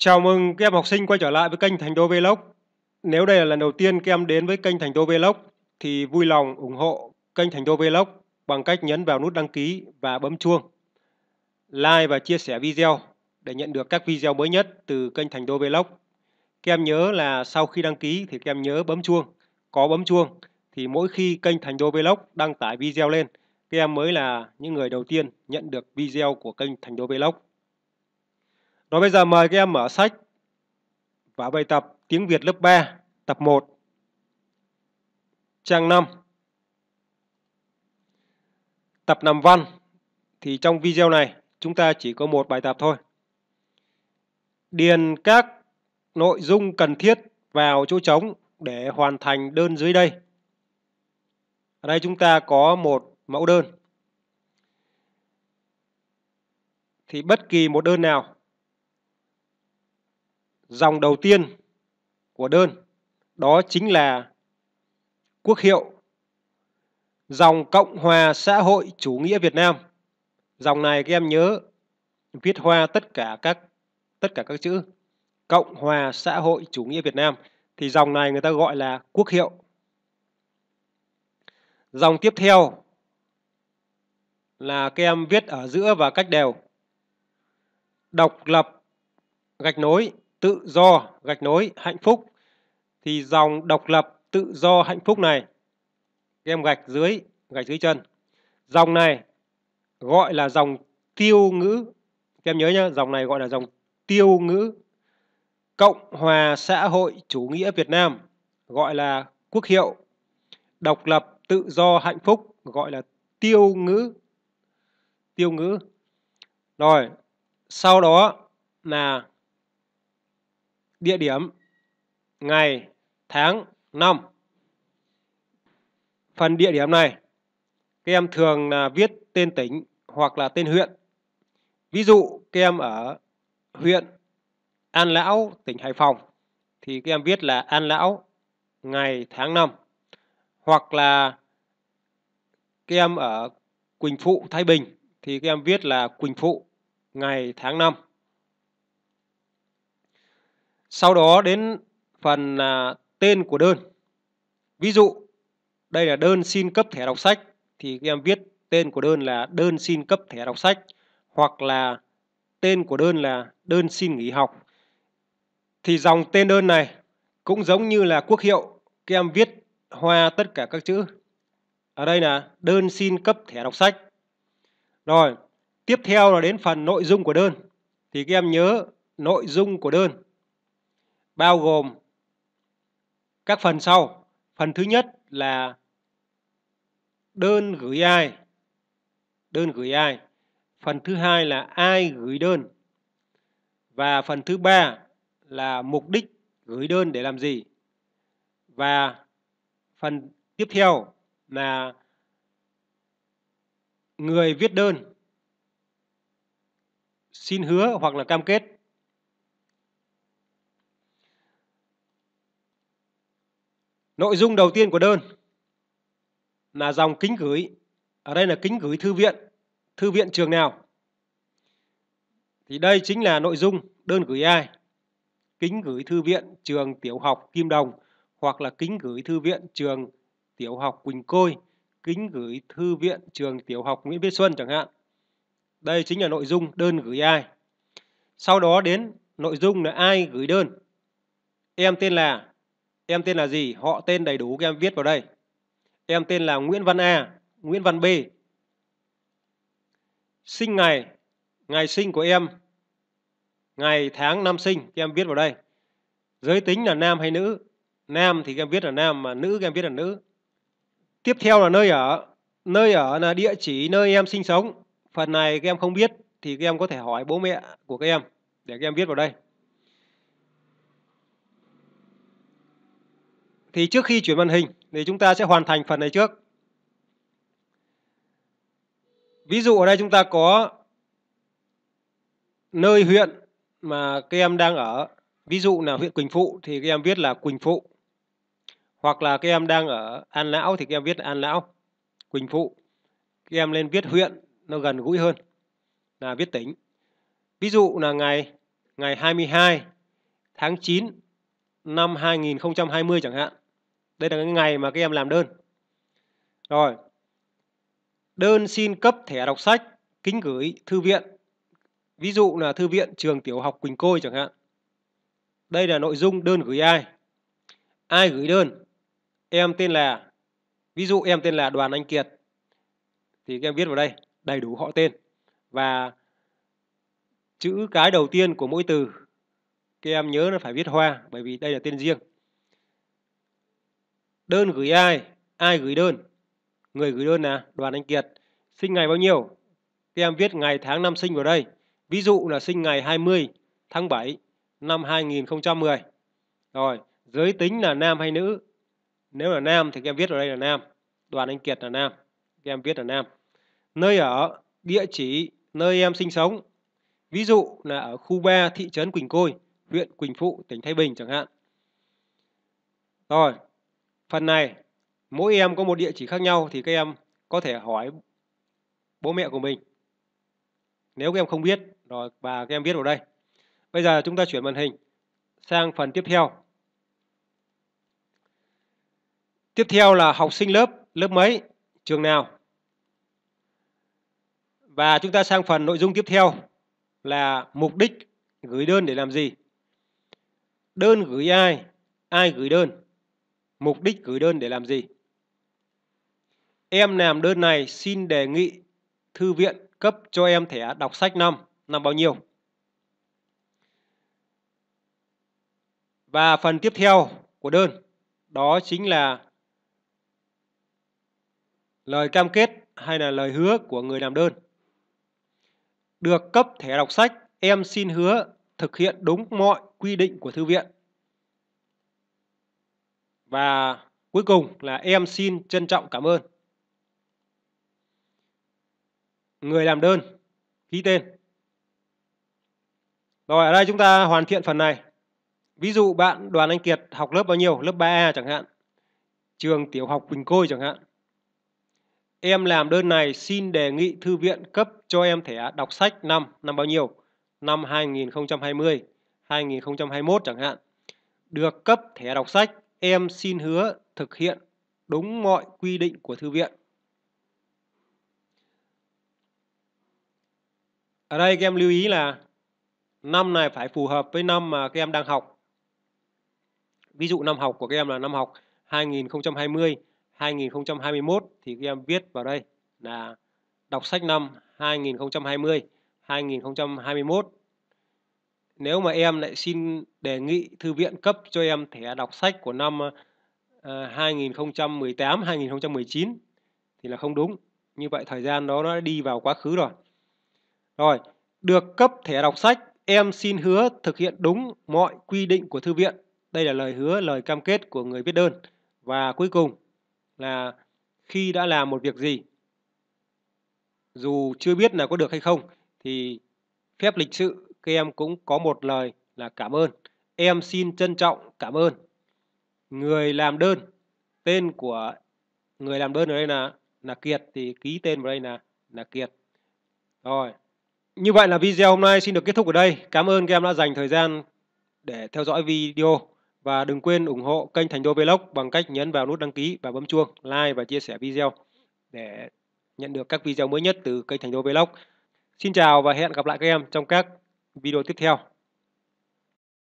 Chào mừng các em học sinh quay trở lại với kênh Thành Đô Vlog. Nếu đây là lần đầu tiên các em đến với kênh Thành Đô Vlog thì vui lòng ủng hộ kênh Thành Đô Vlog bằng cách nhấn vào nút đăng ký và bấm chuông. Like và chia sẻ video để nhận được các video mới nhất từ kênh Thành Đô Vlog. Các em nhớ là sau khi đăng ký thì các em nhớ bấm chuông. Có bấm chuông thì mỗi khi kênh Thành Đô Vlog đăng tải video lên, các em mới là những người đầu tiên nhận được video của kênh Thành Đô Vlog. Rồi bây giờ mời các em mở sách và bài tập tiếng Việt lớp 3, tập 1, trang 5. Tập nằm văn thì trong video này chúng ta chỉ có một bài tập thôi. Điền các nội dung cần thiết vào chỗ trống để hoàn thành đơn dưới đây. Ở đây chúng ta có một mẫu đơn. Thì bất kỳ một đơn nào dòng đầu tiên của đơn, đó chính là quốc hiệu dòng Cộng hòa xã hội chủ nghĩa Việt Nam. Dòng này các em nhớ, viết hoa tất cả các, tất cả các chữ Cộng hòa xã hội chủ nghĩa Việt Nam thì dòng này người ta gọi là quốc hiệu. Dòng tiếp theo là các em viết ở giữa và cách đều. Độc lập, gạch nối tự do gạch nối, hạnh phúc, thì dòng độc lập tự do hạnh phúc này em gạch dưới gạch dưới chân. Dòng này gọi là dòng tiêu ngữ. Em nhớ nhá, dòng này gọi là dòng tiêu ngữ. Cộng hòa xã hội chủ nghĩa việt nam gọi là quốc hiệu. Độc lập tự do hạnh phúc gọi là tiêu ngữ. Tiêu ngữ. Rồi, sau đó là địa điểm, ngày, tháng, năm. Phần địa điểm này, các em thường là viết tên tỉnh hoặc là tên huyện. Ví dụ các em ở huyện An Lão, tỉnh Hải Phòng, thì các em viết là An Lão, ngày, tháng, năm. Hoặc là các em ở Quỳnh Phụ, Thái Bình, thì các em viết là Quỳnh Phụ, ngày, tháng, năm. Sau đó đến phần à, tên của đơn. Ví dụ, đây là đơn xin cấp thẻ đọc sách thì các em viết tên của đơn là đơn xin cấp thẻ đọc sách hoặc là tên của đơn là đơn xin nghỉ học. Thì dòng tên đơn này cũng giống như là quốc hiệu, các em viết hoa tất cả các chữ. Ở đây là đơn xin cấp thẻ đọc sách. Rồi, tiếp theo là đến phần nội dung của đơn. Thì các em nhớ nội dung của đơn bao gồm các phần sau. Phần thứ nhất là đơn gửi ai. Đơn gửi ai. Phần thứ hai là ai gửi đơn. Và phần thứ ba là mục đích gửi đơn để làm gì. Và phần tiếp theo là người viết đơn, xin hứa hoặc là cam kết Nội dung đầu tiên của đơn là dòng kính gửi. Ở đây là kính gửi thư viện. Thư viện trường nào? Thì đây chính là nội dung đơn gửi ai? Kính gửi thư viện trường tiểu học Kim Đồng hoặc là kính gửi thư viện trường tiểu học Quỳnh Côi, kính gửi thư viện trường tiểu học Nguyễn Viết Xuân chẳng hạn. Đây chính là nội dung đơn gửi ai. Sau đó đến nội dung là ai gửi đơn. Em tên là Em tên là gì? Họ tên đầy đủ các em viết vào đây. Em tên là Nguyễn Văn A, Nguyễn Văn B. Sinh ngày, ngày sinh của em, ngày tháng năm sinh các em viết vào đây. Giới tính là nam hay nữ? Nam thì các em viết là nam mà nữ các em viết là nữ. Tiếp theo là nơi ở. Nơi ở là địa chỉ nơi em sinh sống. Phần này các em không biết thì các em có thể hỏi bố mẹ của các em để các em viết vào đây. Thì trước khi chuyển màn hình thì chúng ta sẽ hoàn thành phần này trước. Ví dụ ở đây chúng ta có nơi huyện mà các em đang ở. Ví dụ là huyện Quỳnh Phụ thì các em viết là Quỳnh Phụ. Hoặc là các em đang ở An Lão thì các em viết là An Lão, Quỳnh Phụ. Các em lên viết huyện nó gần gũi hơn là viết tỉnh. Ví dụ là ngày ngày 22 tháng 9 năm 2020 chẳng hạn. Đây là cái ngày mà các em làm đơn. Rồi. Đơn xin cấp thẻ đọc sách, kính gửi thư viện. Ví dụ là thư viện trường tiểu học Quỳnh Côi chẳng hạn. Đây là nội dung đơn gửi ai? Ai gửi đơn? Em tên là, Ví dụ em tên là Đoàn Anh Kiệt thì các em viết vào đây, đầy đủ họ tên và chữ cái đầu tiên của mỗi từ, các em nhớ là phải viết hoa, bởi vì đây là tên riêng. Đơn gửi ai? Ai gửi đơn? Người gửi đơn là Đoàn Anh Kiệt. Sinh ngày bao nhiêu? Các em viết ngày tháng năm sinh vào đây. Ví dụ là sinh ngày 20 tháng 7 năm 2010. Rồi, giới tính là nam hay nữ? Nếu là nam thì các em viết vào đây là nam. Đoàn Anh Kiệt là nam. Các em viết là nam. Nơi ở, địa chỉ, nơi em sinh sống. Ví dụ là ở khu 3 thị trấn Quỳnh Côi, huyện Quỳnh Phụ, tỉnh Thái Bình chẳng hạn. Rồi, phần này mỗi em có một địa chỉ khác nhau thì các em có thể hỏi bố mẹ của mình. Nếu các em không biết rồi và các em viết vào đây. Bây giờ chúng ta chuyển màn hình sang phần tiếp theo. Tiếp theo là học sinh lớp, lớp mấy, trường nào. Và chúng ta sang phần nội dung tiếp theo là mục đích gửi đơn để làm gì. Đơn gửi ai, ai gửi đơn, mục đích gửi đơn để làm gì. Em làm đơn này xin đề nghị thư viện cấp cho em thẻ đọc sách năm, năm bao nhiêu. Và phần tiếp theo của đơn đó chính là lời cam kết hay là lời hứa của người làm đơn. Được cấp thẻ đọc sách, em xin hứa thực hiện đúng mọi quy định của thư viện. Và cuối cùng là em xin trân trọng cảm ơn. Người làm đơn, ký tên. Rồi ở đây chúng ta hoàn thiện phần này. Ví dụ bạn Đoàn Anh Kiệt học lớp bao nhiêu? Lớp 3A chẳng hạn. Trường tiểu học Quỳnh Côi chẳng hạn. Em làm đơn này xin đề nghị thư viện cấp cho em thẻ đọc sách năm, năm bao nhiêu? Năm 2020, 2021 chẳng hạn. Được cấp thẻ đọc sách, em xin hứa thực hiện đúng mọi quy định của thư viện. Ở đây các em lưu ý là năm này phải phù hợp với năm mà các em đang học. Ví dụ năm học của các em là năm học 2020 2021 thì các em viết vào đây là đọc sách năm 2020 2021 nếu mà em lại xin đề nghị thư viện cấp cho em thẻ đọc sách của năm uh, 2018 2019 thì là không đúng. Như vậy thời gian đó nó đã đi vào quá khứ rồi. Rồi được cấp thẻ đọc sách em xin hứa thực hiện đúng mọi quy định của thư viện. Đây là lời hứa lời cam kết của người viết đơn. Và cuối cùng là khi đã làm một việc gì dù chưa biết là có được hay không thì phép lịch sự các em cũng có một lời là cảm ơn. Em xin trân trọng cảm ơn. Người làm đơn tên của người làm đơn ở đây là là Kiệt thì ký tên vào đây là là Kiệt. Rồi như vậy là video hôm nay xin được kết thúc ở đây. Cảm ơn các em đã dành thời gian để theo dõi video. Và đừng quên ủng hộ kênh Thành Đô Vlog bằng cách nhấn vào nút đăng ký và bấm chuông, like và chia sẻ video để nhận được các video mới nhất từ kênh Thành Đô Vlog. Xin chào và hẹn gặp lại các em trong các video tiếp theo.